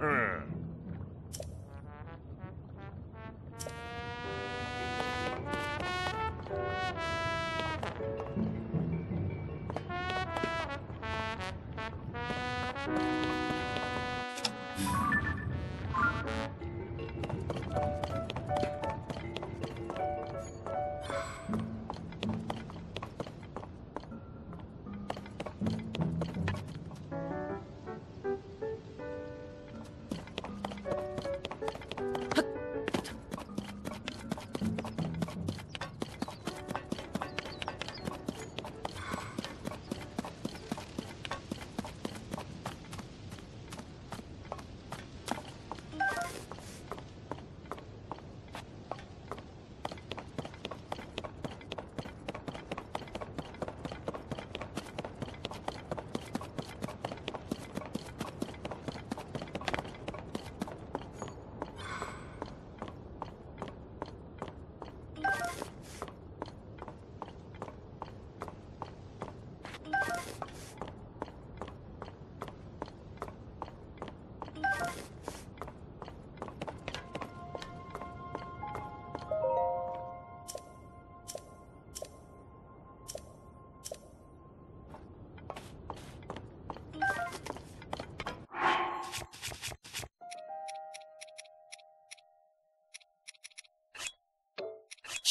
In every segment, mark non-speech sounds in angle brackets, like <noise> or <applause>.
Ha <laughs>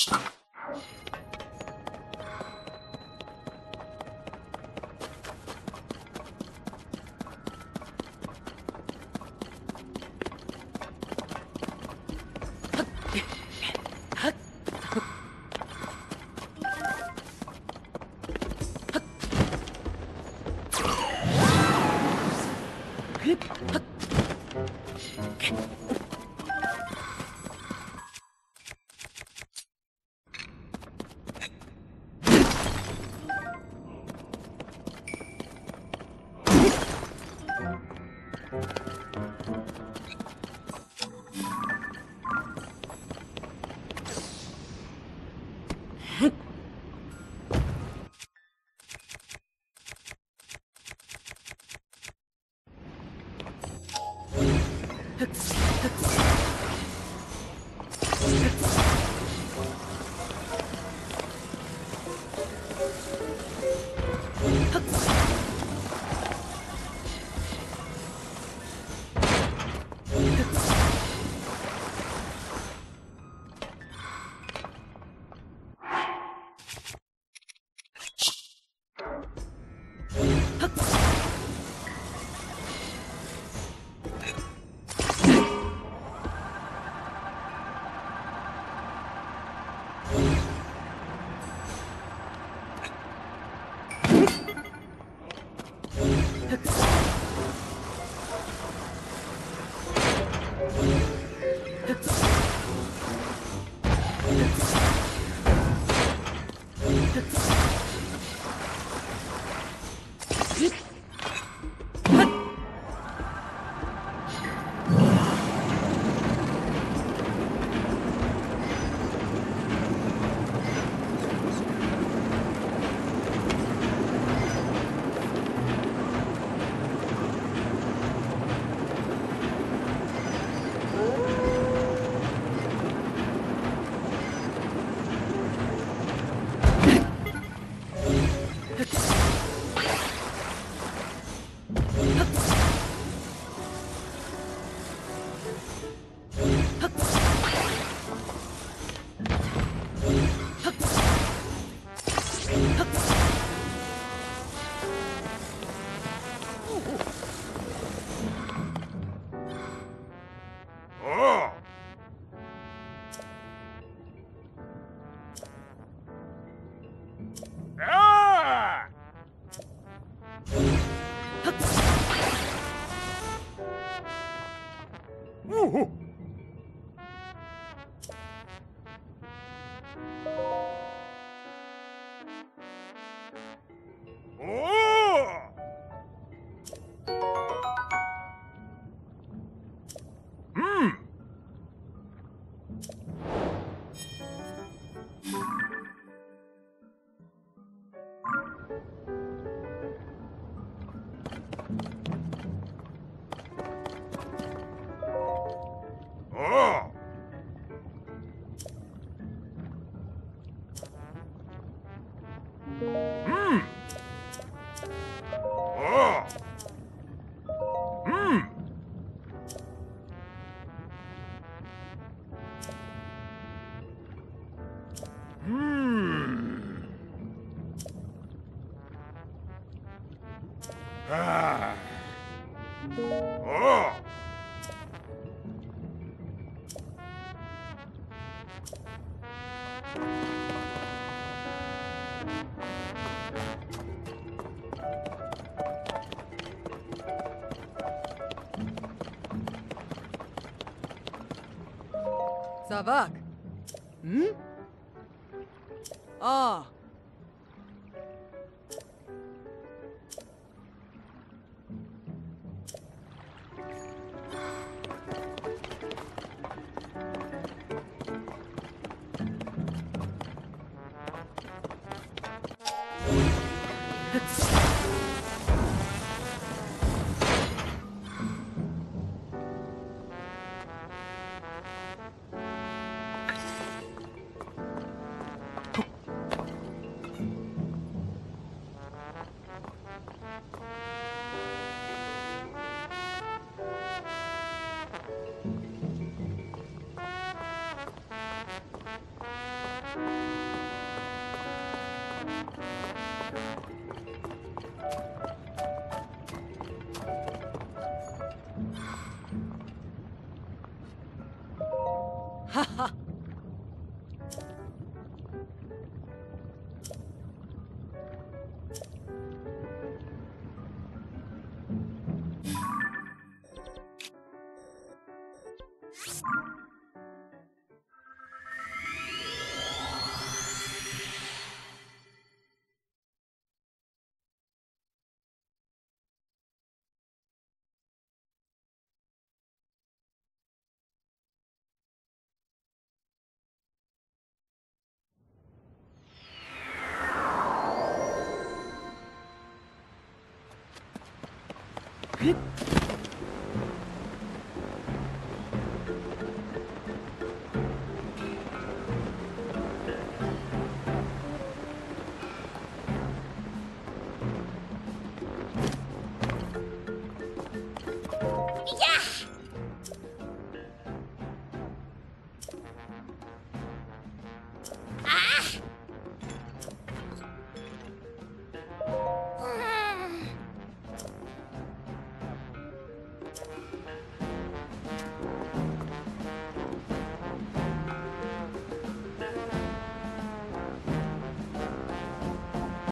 した。Hip, hip. Hooks, hooks. Hooks. Oh! Zavak. Hı? Aa, 哈哈。Vite